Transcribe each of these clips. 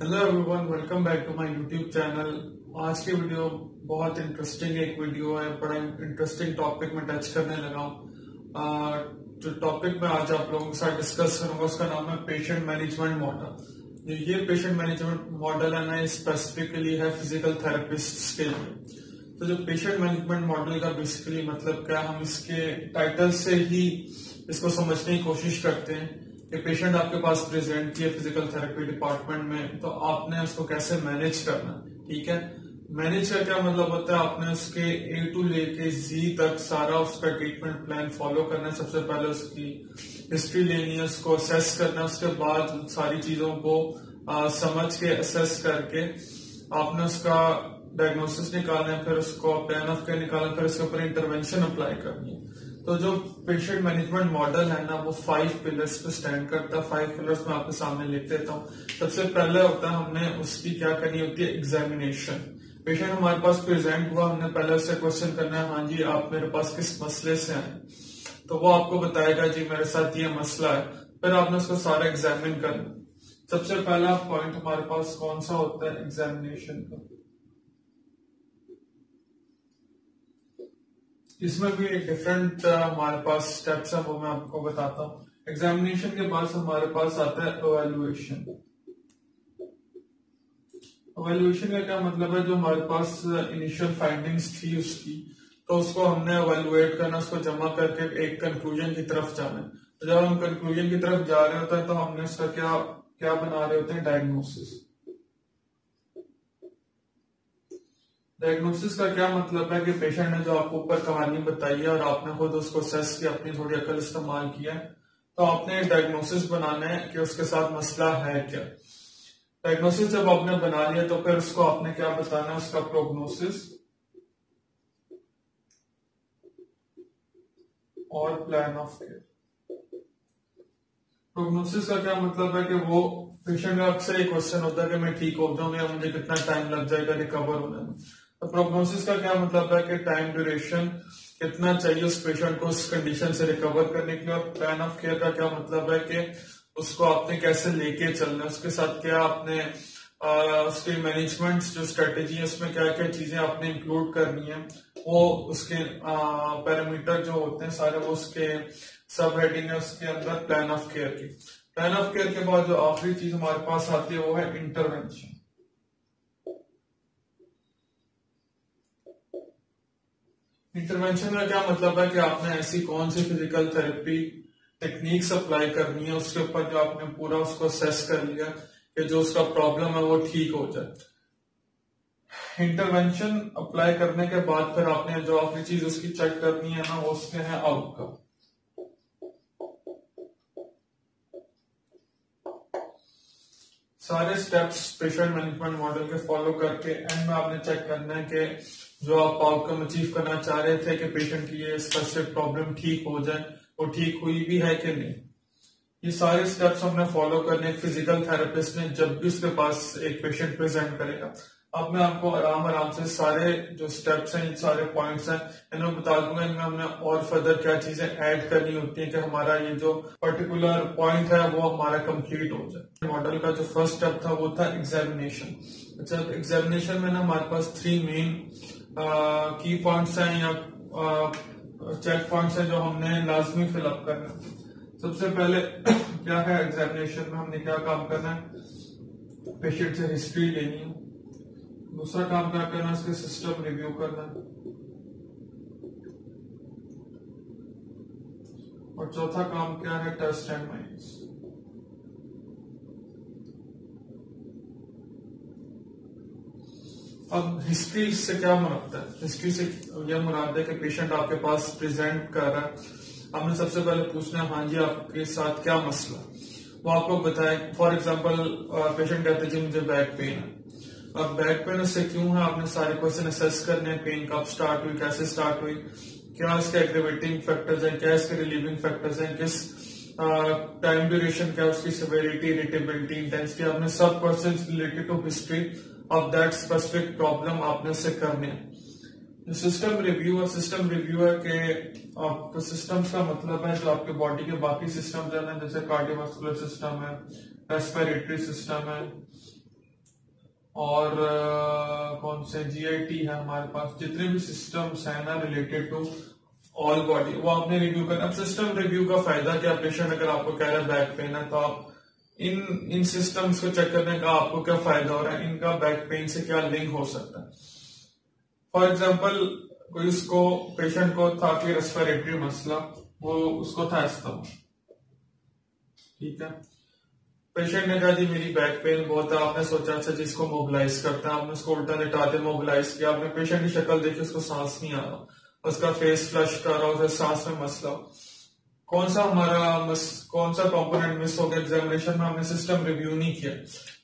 Hello everyone welcome back to my YouTube channel आज की video बहुत इंटरेस्टिंग एक वीडियो है, बड़ा इंटरेस्टिंग टॉपिक में टच करने लगा हूँ। जो टॉपिक मैं आज आप लोगों के साथ डिस्कस करूँगा, उसका नाम है पेशेंट मैनेजमेंट मॉडल ये पेशेंट मैनेजमेंट मॉडल है ना स्पेसिफिकली है फ़िज़िकल थेरेपिस्ट के लिए। तो जो पेशेंट मैनेजमेंट मॉडल का बेसिकली मतलब क्या, हम इसके टाइटल से ही इसको समझने की कोशिश करते हैं। कि पेशेंट आपके पास प्रेजेंट किए फ़िज़िकल थेरेपी डिपार्टमेंट में तो आपने उसको कैसे मैनेज करना? ठीक है? मैनेज का क्या मतलब होता है? आपने उसके ए टू लेके जी तक सारा उसका ट्रीटमेंट प्लान फॉलो करना है। सबसे पहले उसकी हिस्ट्री लेनी है उसको असेस करना है। उसके बाद सारी चीज़ों को आ, समझ के असेस करके आपने उसका डायग्नोसिस निकालना है। फिर उसको प्लान ऑफ़ केयर निकालना फिर उसके ऊपर इंटरवेंशन अप्लाई करनी है। तो जो पेशेंट मैनेजमेंट मॉडल है ना, वो फाइव पिलर्स पे स्टैंड करता है। फाइव पिलर्स में आपके सामने लिख देता हूँ। सबसे पहले होता है हमने उसकी क्या करनी होती है? एग्जामिनेशन पेशेंट हमारे पास प्रेजेंट हुआ, हमने पहले उससे क्वेश्चन करना है हाँ जी, आप मेरे पास किस मसले से आए तो वो आपको बताएगा, जी, मेरे साथ ये मसला है। फिर आपने उसको सारा एग्जामिन करना। सबसे पहला पॉइंट हमारे पास कौन सा होता है? एग्जामिनेशन का। इसमें भी डिफरेंट uh, हमारे पास स्टेप्स है वो मैं आपको बताता हूँ। एग्जामिनेशन के बाद हमारे पास आता है एवेल्युएशन एवेल्युएशन का क्या मतलब है? जो हमारे पास इनिशियल फाइंडिंग्स थी उसकी तो उसको हमने एवेल्युएट करना उसको जमा करके एक कंक्लूजन की तरफ़ जाना तो जब हम कंक्लूजन की तरफ़ जा रहे होते हैं तो हमने उसका क्या क्या बना रहे होते हैं? डायग्नोसिस डायग्नोसिस का क्या मतलब है कि पेशेंट ने जो आपको ऊपर कहानी बताई है और आपने खुद उसको सेस की अपनी थोड़ी अकल इस्तेमाल किया है तो आपने डायग्नोसिस बनाना है कि उसके साथ मसला है क्या। डायग्नोसिस जब आपने बना लिया तो फिर उसको आपने क्या बताना है उसका प्रोग्नोसिस और प्लान ऑफ़ केयर प्रोग्नोसिस का क्या मतलब है कि वो पेशेंट का अक्सर एक क्वेश्चन होता है कि मैं ठीक हो जाऊँगा मुझे कितना टाइम लग जाएगा रिकवर होने में। तो प्रोग्नोसिस का क्या मतलब है कि टाइम ड्यूरेशन कितना चाहिए उस पेशेंट को उस कंडीशन से रिकवर करने के लिए और प्लान ऑफ़ केयर का क्या मतलब है कि उसको आपने कैसे लेके चलना है? उसके साथ क्या आपने उसके मैनेजमेंट जो स्ट्रेटेजी है, उसमें क्या क्या चीज़ें आपने इंक्लूड करनी है? वो उसके पैरामीटर जो होते हैं सारे, वो उसके सब हेडिंग है, उसके अंदर प्लान ऑफ़ केयर की। प्लान ऑफ़ केयर के बाद जो आखिरी चीज़ हमारे पास आती है, वो है इंटरवेंशन इंटरवेंशन का क्या मतलब है कि आपने ऐसी कौन सी फ़िज़िकल थेरेपी टेक्निक्स अप्लाई करनी है? उसके ऊपर जो आपने पूरा उसको असेस कर लिया कि जो उसका प्रॉब्लम है वो ठीक हो जाए। इंटरवेंशन अप्लाई करने के बाद फिर आपने जो आखिरी चीज़ उसकी चेक करनी है ना वो उसके है आउटकम सारे स्टेप्स पेशेंट मैनेजमेंट मॉडल के फॉलो करके एंड में आपने चेक करना है कि जो आप आउटकम अचीव करना चाह रहे थे कि पेशेंट की ये स्पेसिफिक प्रॉब्लम ठीक हो जाए, वो ठीक हुई भी है कि नहीं? ये सारे स्टेप्स हमने फॉलो करने फ़िज़िकल थेरेपिस्ट ने जब भी उसके पास एक पेशेंट प्रेजेंट करेगा। अब मैं आपको आराम आराम से सारे जो स्टेप्स हैं, सारे पॉइंट्स हैं, इन्हें बता दूँगा, इनमें हमने और फर्दर क्या चीज़ें ऐड करनी होती है कि हमारा ये जो पर्टिकुलर पॉइंट है, वो हमारा कंप्लीट हो जाए। मॉडल का जो फ़र्स्ट स्टेप था, वो था एग्जामिनेशन अच्छा एग्जामिनेशन में ना हमारे पास थ्री मेन की पॉइंट्स हैं या चेक पॉइंट्स हैं जो हमने लाजमी फिलअप करना सबसे पहले क्या है एग्जामिनेशन में हमने क्या काम करना है? पेशेंट से हिस्ट्री लेनी है। दूसरा काम क्या करना इसके सिस्टम रिव्यू करना है। और चौथा काम क्या है? टेस्ट एंड माइंस अब हिस्ट्री से क्या मुराद है? हिस्ट्री से यह मुराद है कि पेशेंट आपके पास प्रेजेंट कर रहा है। आपने सबसे पहले पूछना है हाँ जी, आपके साथ क्या मसला वो आपको बताए फॉर एग्ज़ाम्पल पेशेंट कहते हैं, जी, मुझे बैक पेन है। अब बैक पेन उससे क्यों है? आपने सारे क्वेश्चन असेस करने हैं पेन कब स्टार्ट हुई, कैसे स्टार्ट हुई? क्या इसके एग्रीवेटिंग फैक्टर्स हैं? क्या इसके रिलीविंग फैक्टर्स हैं? किस टाइम ड्यूरेशन क्या उसकी सिवेरिटी इरिटेबिलिटी इंटेंसिटी आपने सब question related to history of that specific problem आपने उससे करने सिस्टम रिव्यू है सिस्टम रिव्यू है कि आपको सिस्टम्स का मतलब है जो आपके बॉडी के बाकी सिस्टम है जैसे कार्डियोवास्कुलर सिस्टम है रेस्पिरेटरी सिस्टम है और uh, कौन से जीआईटी है हमारे पास जितने भी सिस्टम्स हैं ना रिलेटेड टू ऑल बॉडी वो आपने रिव्यू करना। सिस्टम रिव्यू का फ़ायदा क्या पेशेंट अगर आपको कह रहा है बैक पेन है तो आप इन इन सिस्टम्स को चेक करने का आपको क्या फ़ायदा हो रहा है? इनका बैक पेन से क्या लिंक हो सकता है? फॉर एग्ज़ाम्पल कोई उसको पेशेंट को था कि रेस्पिरेटरी मसला, वो उसको था अस्थमा ठीक है? पेशेंट ने कहा, जी, मेरी बैक पेन बहुत है, आपने सोचा अच्छा जिसको मोबिलाइज करता है, आपने उसको उल्टा लिटा दे मोबिलाइज किया, आपने पेशेंट की शक्ल देखी, उसको सांस नहीं आ रहा। उसका फेस फ्लश कर रहा, उसे सांस में मसला कौन सा हमारा मस, कौन सा कंपोनेंट मिस हो गया? एग्जामिनेशन में हमने सिस्टम रिव्यू नहीं किया।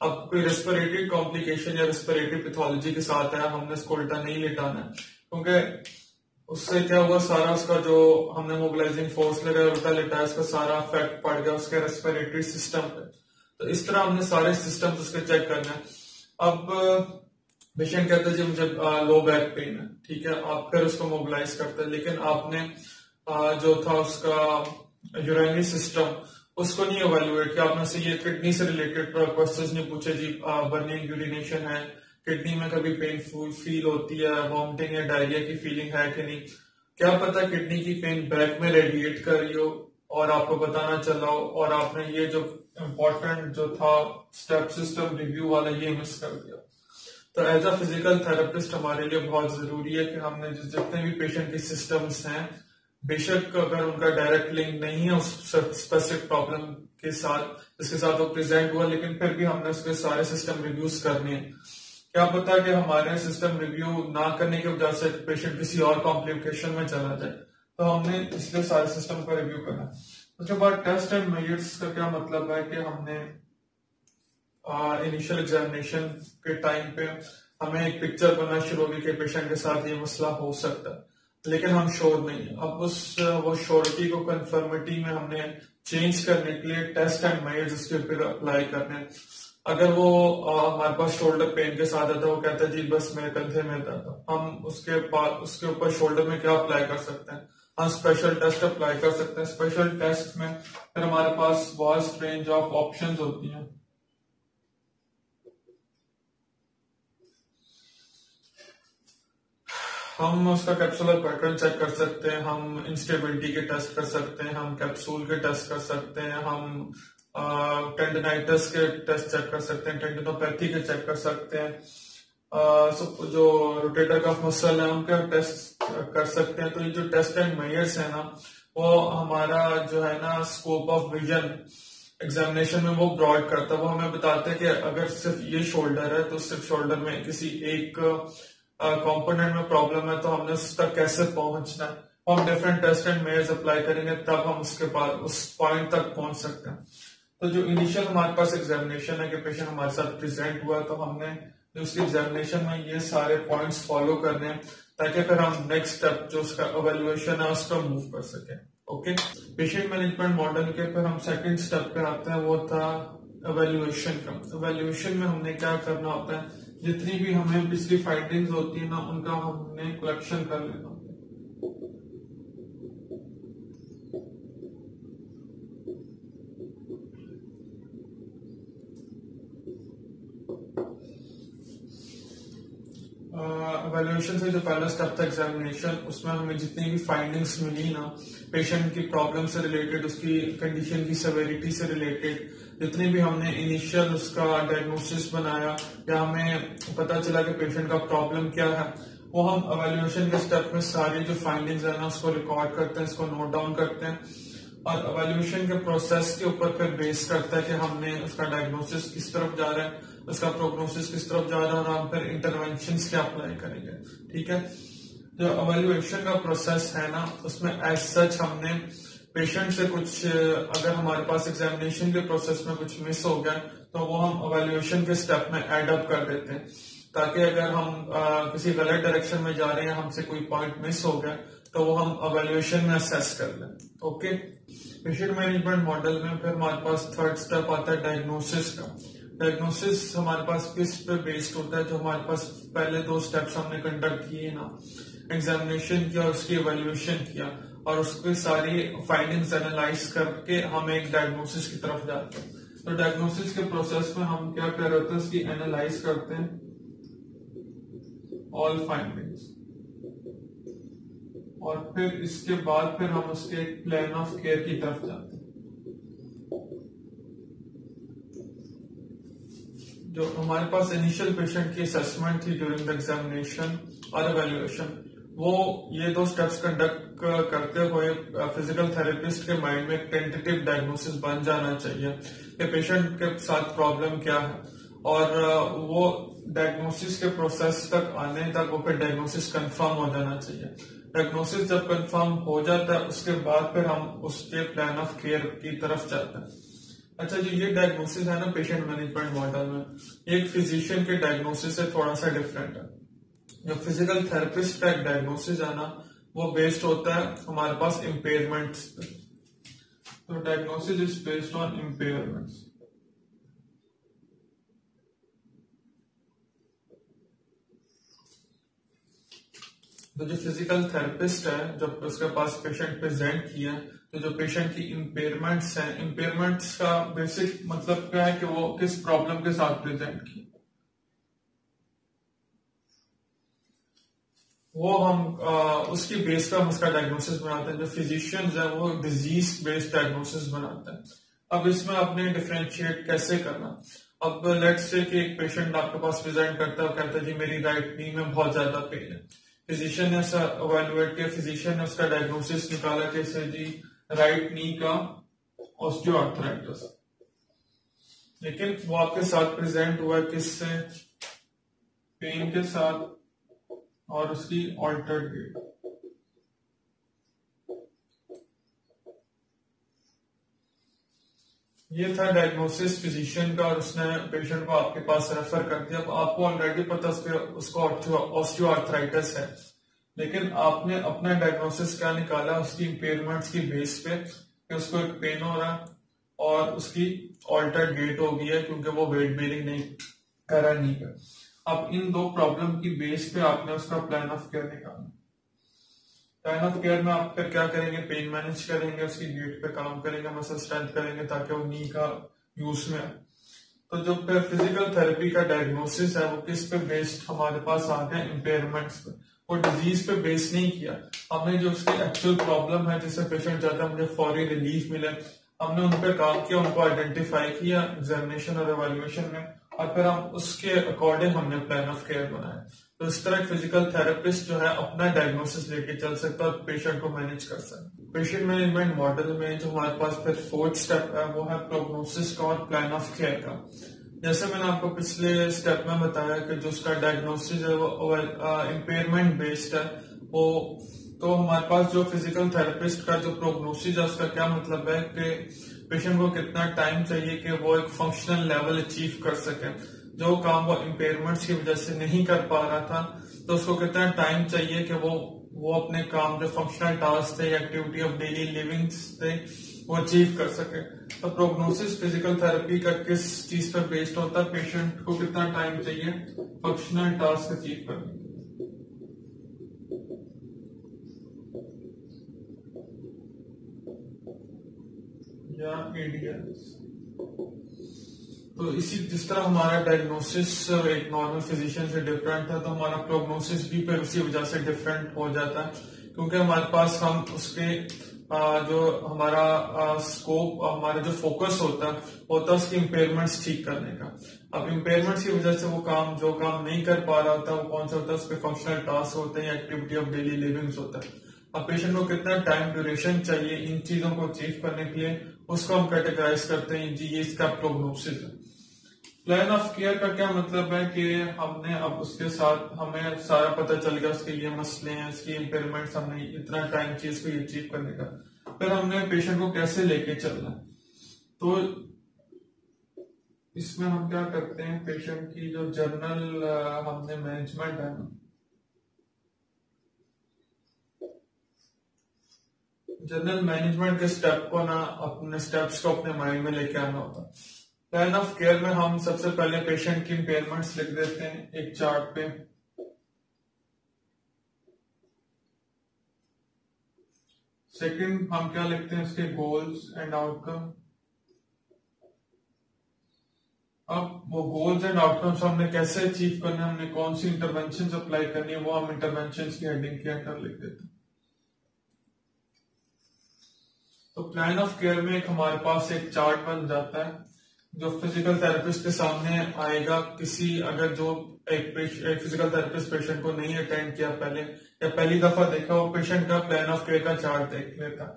अब कोई रेस्पिरेटरी कॉम्प्लिकेशन या रेस्पिरेटरी पैथोलॉजी के साथ है हमने उसको उल्टा नहीं लिटाना। है क्योंकि उससे क्या हुआ? सारा उसका जो हमने मोबिलाइजिंग फोर्स लगाया उल्टा लिटाया उसका सारा इफ़ेक्ट पड़ गया उसके रेस्पिरेटरी सिस्टम पे। तो इस तरह हमने सारे सिस्टम उसके चेक करना है। अब पेशेंट कहते हैं जी मुझे लो बैक पेन है। ठीक है आप फिर उसको मोबिलाइज करते हैं। लेकिन आपने जो था उसका यूराइनरी सिस्टम, उसको नहीं एवेल्युएट किया। आपने से ये किडनी से रिलेटेड क्वेश्चंस नहीं पूछे जी। बर्निंग यूरिनेशन है। किडनी में कभी पेनफुल फील होती है वॉमिटिंग या डायरिया की फीलिंग है कि नहीं? क्या पता किडनी की पेन बैक में रेडिएट कर रही हो और आपको बताना चला हो और आपने ये जो इम्पोर्टेंट जो था स्टेप सिस्टम रिव्यू वाला ये मिस कर दिया। तो एज अ फ़िज़िकल थेरेपिस्ट हमारे लिए बहुत ज़रूरी है कि हमने जितने भी पेशेंट के सिस्टम्स हैं बेशक अगर उनका डायरेक्ट लिंक नहीं है उस स्पेसिफिक प्रॉब्लम के साथ, जिसके साथ वो प्रेजेंट हुआ, लेकिन फिर भी हमने उसके सारे सिस्टम रिव्यूज़ करने हैं। क्या पता कि हमारे सिस्टम रिव्यू ना करने की वजह से पेशेंट किसी और कॉम्प्लिकेशन में चला जाए? तो हमने इसलिए सारे सिस्टम का रिव्यू करना उसके बाद टेस्ट एंड मेजर्स का क्या मतलब है कि हमने इनिशियल एग्जामिनेशन के टाइम पे हमें एक पिक्चर बनना शुरू होगी कि पेशेंट के साथ ये मसला हो सकता है। लेकिन हम श्योर नहीं है। अब उस वो श्योरिटी को कंफर्मिटी में हमने चेंज करने के लिए टेस्ट एंड मेजर्स उसके ऊपर अप्लाई करने अगर वो हमारे पास शोल्डर पेन के साथ आता है, वो कहता है, जी, बस मेरे कंधे में दर्द हम उसके पास, उसके ऊपर शोल्डर में क्या अप्लाई कर सकते हैं? हम स्पेशल टेस्ट अप्लाई कर सकते हैं। स्पेशल टेस्ट में फिर हमारे पास वास्ट रेंज ऑफ़ ऑप्शन होती हैं। हम उसका कैप्सुलर पैटर्न चेक कर सकते हैं, हम इंस्टेबिलिटी के टेस्ट कर सकते हैं, हम कैप्सूल के टेस्ट कर सकते हैं, हम टेंडनाइटिस के टेस्ट चेक कर सकते हैं टेंडनोपैथी के चेक कर सकते हैं। जो रोटेटर का मसल है, उनका टेस्ट कर सकते हैं। तो ये जो टेस्ट एंड मेयर्स है ना, वो हमारा जो है ना स्कोप ऑफ़ विजन एग्जामिनेशन में वो ब्रॉड करता है। वो हमें बताते हैं कि अगर सिर्फ़ ये शोल्डर है तो सिर्फ़ शोल्डर में किसी एक कंपोनेंट में प्रॉब्लम है तो हमने उस तक कैसे पहुँचना है? हम different test and measures apply करेंगे, तब हम उसके पास उस पॉइंट तक पहुँच सकते हैं। तो जो इनिशियल हमारे पास एग्जामिनेशन है कि पेशेंट हमारे साथ प्रेजेंट हुआ तो हमने तो उसकी एग्जामिनेशन में ये सारे पॉइंट्स फॉलो करने ताकि फिर हम नेक्स्ट स्टेप जो उसका अवेल्युएशन है उस पर मूव कर सके। ओके पेशेंट मैनेजमेंट मॉडल के फिर हम सेकंड स्टेप पे आते हैं, वो था अवेल्युएशन का। अवेल्युएशन में हमने क्या करना होता है? जितनी भी हमें पिछली फाइंडिंग्स होती है ना, उनका हमने कलेक्शन कर लेना वैल्यूएशन से जो पहला स्टेप था एग्जामिनेशन उसमें हमें जितनी भी फाइंडिंग्स मिली ना पेशेंट की प्रॉब्लम से रिलेटेड उसकी कंडीशन की सेवेरिटी से रिलेटेड जितनी भी हमने इनिशियल उसका डायग्नोसिस बनाया, या हमें पता चला कि पेशेंट का प्रॉब्लम क्या है, वो हम अवेल्युएशन के स्टेप में सारी जो फाइंडिंग्स है ना, उसको रिकॉर्ड करते हैं इसको नोट डाउन करते हैं और अवेल्युएशन के प्रोसेस के ऊपर फिर बेस करता है कि हमने उसका डायग्नोसिस किस तरफ़ जा रहा है, उसका प्रोग्नोसिस किस तरफ़ जा रहा है और हम फिर इंटरवेंशन क्या अप्लाई करेंगे, ठीक है? जो अवेल्युएशन का प्रोसेस है ना, उसमें एज सच हमने पेशेंट से कुछ अगर हमारे पास एग्जामिनेशन के प्रोसेस में कुछ मिस हो गया तो वो हम अवेल्युएशन के स्टेप में एड अप कर देते हैं। ताकि अगर हम आ, किसी गलत डायरेक्शन में जा रहे हैं हमसे कोई पॉइंट मिस हो गया तो वो हम अवेल्युएशन में असेस कर लें। ओके पेशेंट मैनेजमेंट मॉडल में फिर हमारे पास थर्ड स्टेप आता है डायग्नोसिस का। डायग्नोसिस हमारे पास किस पे बेस्ड होता है? जो हमारे पास पहले दो स्टेप्स हमने कंडक्ट किए ना। एग्जामिनेशन किया और उसकी एवेल्युएशन किया। और उसकी सारी फाइंडिंग्स एनालाइज करके हम एक डायग्नोसिस की तरफ़ जाते हैं। तो डायग्नोसिस के प्रोसेस में हम क्या कर रहे थे उसकी एनालाइज करते हैं ऑल फाइंडिंग्स और फिर इसके बाद फिर हम उसके प्लान ऑफ़ केयर की तरफ़ जाते हैं। जो हमारे पास इनिशियल पेशेंट की असेसमेंट थी ड्यूरिंग द एग्जामिनेशन और एवेल्युएशन वो ये दो स्टेप्स कंडक्ट करते हुए फ़िज़िकल थेरेपिस्ट के माइंड में टेंटेटिव डायग्नोसिस बन जाना चाहिए कि पेशेंट के साथ प्रॉब्लम क्या है। और वो डायग्नोसिस के प्रोसेस तक आने तक वो फिर डायग्नोसिस कंफर्म हो जाना चाहिए। डायग्नोसिस जब कंफर्म हो जाता है, उसके बाद फिर हम उसके प्लान ऑफ़ केयर की तरफ़ जाते हैं। अच्छा जो, ये डायग्नोसिस है ना पेशेंट मैनेजमेंट मॉडल में। एक फिजिशियन के डायग्नोसिस से थोड़ा सा डिफरेंट है। जो फ़िज़िकल थेरेपिस्ट का डायग्नोसिस है ना वो बेस्ड होता है हमारे पास इम्पेयरमेंट्स पे। तो diagnosis is based on impairments तो जो फ़िज़िकल थेरेपिस्ट है, जब उसके पास पेशेंट प्रेजेंट किया तो जो पेशेंट की इम्पेयरमेंट्स हैं इम्पेयरमेंट्स का बेसिक मतलब क्या है कि वो किस प्रॉब्लम के साथ प्रेजेंट किया? वो हम उसकी बेस पे हम उसका डायग्नोसिस बनाते हैं। जो फिजिशियंस है, वो डिज़ीज़ बेस्ड डायग्नोसिस बनाते हैं। अब इसमें आपने डिफ्रेंशिएट कैसे करना? अब लेट्स से कि एक पेशेंट आपके पास प्रेजेंट करता है कहता है, जी, मेरी राइट नी में बहुत ज़्यादा पेन है। फिजिशियन ने ऐसा अवेलुएट किया। फिजिशियन ने उसका डायग्नोसिस निकाला कैसे जी राइट नी का ऑस्टियोआर्थराइटिस लेकिन वो आपके साथ प्रेजेंट हुआ किससे? पेन के साथ। और उसकी ऑल्टर डेट ये था डायग्नोसिस फिजिशियन का और उसने पेशेंट को आपके पास रेफर कर दिया। अब आपको ऑलरेडी पता उसके, उसको ऑस्टियो आर्थराइटिस है। लेकिन आपने अपना डायग्नोसिस क्या निकाला? उसकी इम्पेयरमेंट्स की बेस पे कि उसको एक पेन हो रहा और उसकी ऑल्टर गेट हो गई है क्योंकि वो वेट बेरिंग नहीं, करा नहीं कर अब इन दो प्रॉब्लम की बेस पे आपने उसका प्लान ऑफ़ केयर निकाला प्लान ऑफ़ केयर में आप फिर क्या करेंगे? पेन मैनेज करेंगे, उसकी गेट पे काम करेंगे मसल स्ट्रेंथ करेंगे ताकि वो नी का यूज़ में आए। तो जो फ़िज़िकल थेरेपी का डायग्नोसिस है, वो किस पे बेस्ड हमारे पास आ गया? इम्पेयरमेंट्स पे। वो डिज़ीज़ पे बेस नहीं किया। हमने जो उसकी एक्चुअल प्रॉब्लम है, जिससे पेशेंट चाहता है मुझे फौरी रिलीफ मिले। हमने उन पर काम किया, उनको आइडेंटिफाई किया एग्जामिनेशन और एवेल्युएशन में। और फिर हम उसके अकॉर्डिंग हमने प्लान ऑफ़ केयर बनाया। तो इस तरह फ़िज़िकल थेरेपिस्ट जो है अपना डायग्नोसिस लेके चल सकता है और पेशेंट को मैनेज कर सकता है। पेशेंट मैनेजमेंट मॉडल में जो हमारे पास फिर फोर्थ स्टेप है, वो है प्रोग्नोसिस का और प्लान ऑफ़ केयर का। जैसे मैंने आपको पिछले स्टेप में बताया कि जो उसका डायग्नोसिस है, वो इम्पेयरमेंट बेस्ड है, वो तो हमारे पास जो फ़िज़िकल थेरेपिस्ट का जो प्रोग्नोसिस है, उसका क्या मतलब है कि पेशेंट को कितना टाइम चाहिए कि वो एक फंक्शनल लेवल अचीव कर सके। जो काम वो इम्पेयरमेंट्स की वजह से नहीं कर पा रहा था तो उसको कितना टाइम चाहिए कि वो वो अपने काम, जो फंक्शनल टास्क थे एक्टिविटी ऑफ़ डेली लिविंग थे, वो अचीव कर सके। तो प्रोग्नोसिस फ़िज़िकल थेरेपी का किस चीज़ पर बेस्ड होता? है पेशेंट को कितना टाइम चाहिए फंक्शनल टास्क अचीव करने या एडीएस तो इसी, जिस तरह हमारा डायग्नोसिस एक नॉर्मल फिजिशियन से डिफरेंट है तो हमारा प्रोग्नोसिस भी फिर उसी वजह से डिफरेंट हो जाता है। क्योंकि हमारे पास हम उसके जो हमारा स्कोप हमारा जो फोकस होता है होता है उसकी इम्पेयरमेंट्स ठीक करने का। अब इम्पेयरमेंट्स की वजह से वो काम, जो काम नहीं कर पा रहा होता, वो कौन सा होता है, उसके फंक्शनल टास्क होते हैं एक्टिविटी ऑफ़ डेली लिविंग होता है। पेशेंट को कितना टाइम ड्यूरेशन चाहिए इन चीज़ों को अचीव करने के लिए, उसको हम कैटेगराइज करते हैं जी, ये इसका प्रोग्नोसिस है। प्लान ऑफ़ केयर का क्या मतलब है कि हमने अब उसके साथ, हमें सारा पता चल गया, उसके ये मसले हैं इसकी इम्पेयरमेंट हमने इतना टाइम चाहिए इसको अचीव करने का। फिर हमने पेशेंट को कैसे लेके चलना तो इसमें हम क्या करते हैं पेशेंट की जो जर्नल हमने मैनेजमेंट है ना जनरल मैनेजमेंट के स्टेप को ना अपने स्टेप्स को अपने माइंड में लेके आना होता। है प्लान ऑफ़ केयर में हम सबसे पहले पेशेंट की इम्पेयरमेंट्स लिख देते हैं, एक चार्ट पे। सेकंड हम क्या लिखते हैं उसके गोल्स एंड आउटकम अब वो गोल्स एंड आउटकम्स हमने कैसे अचीव करने हमने कौन सी इंटरवेंशन अप्लाई करनी है, वो हम इंटरवेंशन की हेडिंग के अंदर लिख देते हैं। तो प्लान ऑफ़ केयर में एक हमारे पास एक चार्ट बन जाता है जो फ़िज़िकल थेरेपिस्ट के सामने आएगा। किसी अगर जो एक, एक फ़िज़िकल थेरेपिस्ट पेशेंट को नहीं अटेंड किया पहले या पहली दफ़ा देखा वो पेशेंट का प्लान ऑफ़ केयर का चार्ट देख लेता।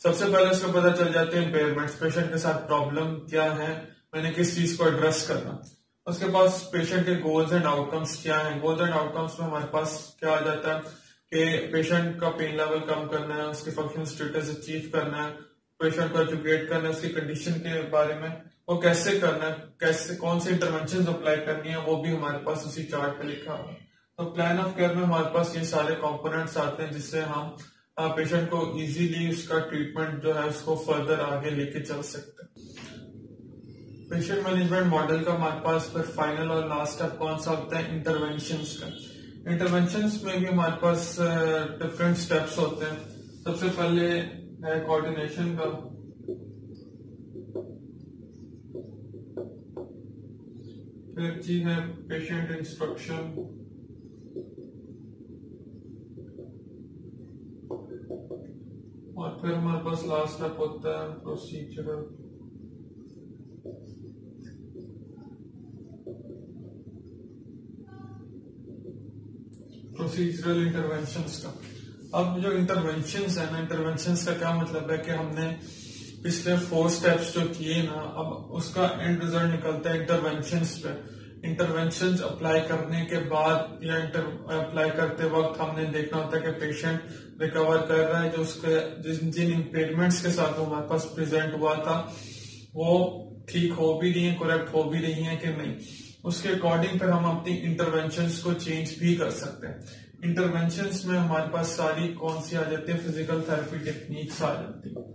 सबसे पहले उसको पता चल जाते हैं इम्पेयरमेंट्स पेशेंट के साथ प्रॉब्लम क्या है मैंने किस चीज़ को एड्रेस करना। उसके पास पेशेंट के गोल्स एंड आउटकम्स क्या है। गोल्स एंड आउटकम्स में हमारे पास क्या आ जाता है? कि पेशेंट का पेन लेवल कम करना है उसके फ़ंक्शन स्टेटस अचीव करना है पेशेंट को एजुकेट करना है उसकी कंडीशन के बारे में, वो कैसे करना है कैसे, कौन से इंटरवेंशन अप्लाई करनी है, वो भी हमारे पास उसी चार्ट पे लिखा हुआ है। तो प्लान ऑफ़ केयर में हमारे पास ये सारे कंपोनेंट्स आते हैं, जिससे हम पेशेंट को इजीली उसका ट्रीटमेंट जो है, उसको फर्दर आगे लेके चल सकते हैं। पेशेंट मैनेजमेंट मॉडल का हमारे पास फिर फाइनल और लास्ट स्टेप कौन सा होता है इंटरवेंशन का। इंटरवेंशन में भी हमारे पास डिफरेंट स्टेप्स होते हैं। सबसे पहले है कोऑर्डिनेशन का। फिर जी है पेशेंट इंस्ट्रक्शन और फिर हमारे पास लास्ट स्टेप होता है प्रोसीजरल प्रोसीजरल इंटरवेंशन का। अब जो इंटरवेंशन है ना इंटरवेंशन का क्या मतलब है कि हमने पिछले फोर स्टेप्स जो किए ना, अब उसका एंड रिज़ल्ट निकलता है इंटरवेंशन पे। इंटरवेंशन अप्लाई करने के बाद या इंटर अप्लाई करते वक्त हमने देखना होता है कि पेशेंट रिकवर कर रहा है, जो उसके, जिन जिन इम्पेयरमेंट्स के साथ वो हमारे पास प्रेजेंट हुआ था, वो ठीक हो भी रही है करेक्ट हो भी रही है कि नहीं। उसके अकॉर्डिंग फिर हम अपनी इंटरवेंशन को चेंज भी कर सकते हैं। इंटरवेंशन में हमारे पास सारी कौन सी आ जाती है? फ़िज़िकल थेरेपी टेक्निक्स आ जाती है।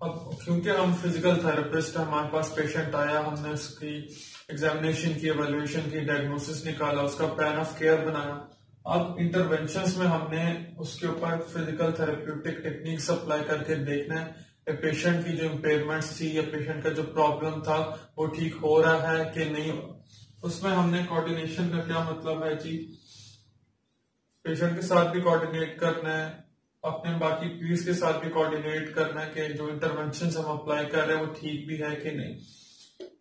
अब क्योंकि हम फ़िज़िकल थेरेपिस्ट हमारे पास पेशेंट आया, हमने उसकी एग्जामिनेशन की एवेल्युएशन की डायग्नोसिस निकाला, उसका प्लान ऑफ़ केयर बनाया। अब इंटरवेंशन में हमने उसके ऊपर फ़िज़िकल थेरेप्यूटिक टेक्निक्स अप्लाई करके देखना है। पेशेंट की जो इम्पेयरमेंट थी, या पेशेंट का जो प्रॉब्लम था, वो ठीक हो रहा है कि नहीं? उसमें हमने कोऑर्डिनेशन का क्या मतलब है जी? पेशेंट के साथ भी कोऑर्डिनेट करना है। अपने बाकी पीस के साथ भी कोऑर्डिनेट करना है कि जो इंटरवेंशन हम अप्लाई कर रहे हैं, वो ठीक भी है कि नहीं?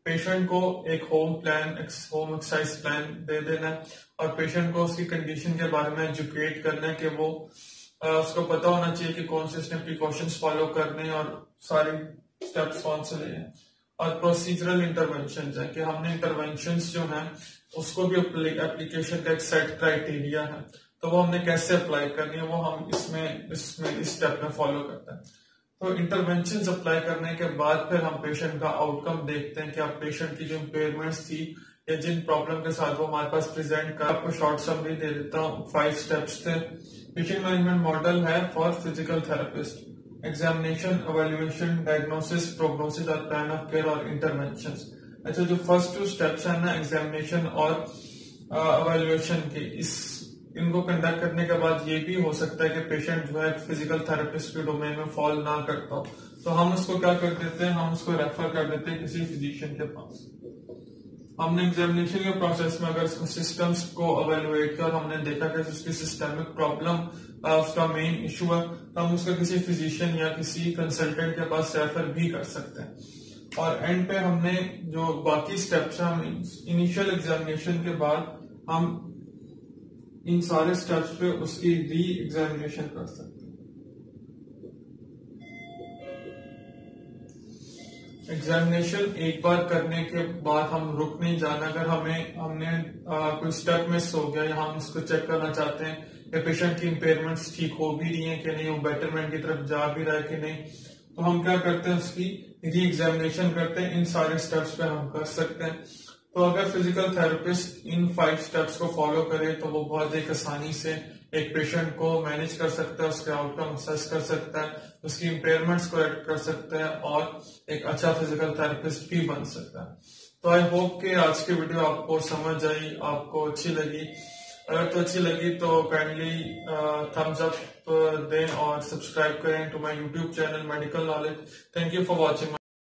पेशेंट को एक home plan home exercise plan दे देना और पेशेंट को उसकी कंडीशन के बारे में एजुकेट करना कि वो उसको पता होना चाहिए कि कौन से उसने प्रिकॉशंस फॉलो करने और सारे स्टेप्स कौन से लेने और प्रोसीजरल इंटरवेंशन है कि हमने इंटरवेंशन जो है, उसको भी एप्लीकेशन का एक सेट क्राइटेरिया है। तो वो हमने कैसे अप्लाई करनी है, वो हम इसमें इसमें, इस स्टेप में फॉलो करते हैं। तो इंटरवेंशन अप्लाई करने के बाद फिर हम पेशेंट का आउटकम देखते हैं कि आप पेशेंट की जो इम्पेयरमेंट्स थी या जिन प्रॉब्लम के साथ वो हमारे पास प्रेजेंट कर, आपको शॉर्ट समरी दे देता हूँ फाइव स्टेप्स थे। पेशेंट मैनेजमेंट मॉडल है for physical therapist examination evaluation diagnosis prognosis और प्लान ऑफ़ केयर और इंटरवेंशन अच्छा जो फ़र्स्ट टू स्टेप्स है ना एग्जामिनेशन और अवेल्युएशन के, इस इनको कंडक्ट करने के बाद ये भी हो सकता है कि पेशेंट जो है फ़िज़िकल थेरेपिस्ट के डोमेन में फॉल ना करता हो तो हम उसको क्या कर देते हैं? हम उसको रेफर कर देते हैं किसी फिजिशियन के पास। हमने एग्जामिनेशन के प्रोसेस में अगर सिस्टम्स को अवेलुएट किया और हमने देखा कि उसकी सिस्टमिक प्रॉब्लम उसका मेन इशू है तो हम उसका किसी फिजिशियन या किसी कंसल्टेंट के पास रेफर भी कर सकते हैं। और एंड पे हमने जो बाकी स्टेप्स हम इनिशियल एग्जामिनेशन के बाद हम इन सारे स्टेप्स पे उसकी री एग्जामिनेशन कर सकते हैं। एग्जामिनेशन एक बार करने के बाद हम रुक नहीं जाना। अगर हमें हमने आ, कोई स्टेप मिस हो गया या हम उसको चेक करना चाहते हैं कि पेशेंट की इम्पेयरमेंट्स ठीक हो भी रही है कि नहीं वो बेटरमेंट की तरफ़ जा भी रहा है कि नहीं तो हम क्या करते हैं उसकी री एग्जामिनेशन करते हैं। इन सारे स्टेप्स पे हम कर सकते हैं। तो अगर फ़िज़िकल थेरेपिस्ट इन फाइव स्टेप्स को फॉलो करे तो वो बहुत एक आसानी से एक पेशेंट को मैनेज कर सकता है, उसके आउटकम असेस कर सकता है, उसकी इम्पेयरमेंट्स को एड कर सकता है और एक अच्छा फ़िज़िकल थेरेपिस्ट भी बन सकता है। तो आई होप कि आज की वीडियो आपको समझ आई, आपको अच्छी लगी। अगर तो अच्छी लगी तो काइंडली थम्स अप दें और सब्सक्राइब करें to my YouTube channel medical knowledge thank you for watching